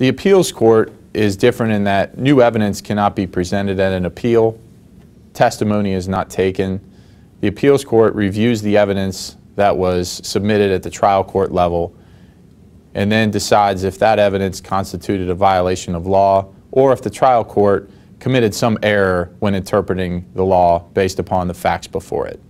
The appeals court is different in that new evidence cannot be presented at an appeal. Testimony is not taken. The appeals court reviews the evidence that was submitted at the trial court level and then decides if that evidence constituted a violation of law or if the trial court committed some error when interpreting the law based upon the facts before it.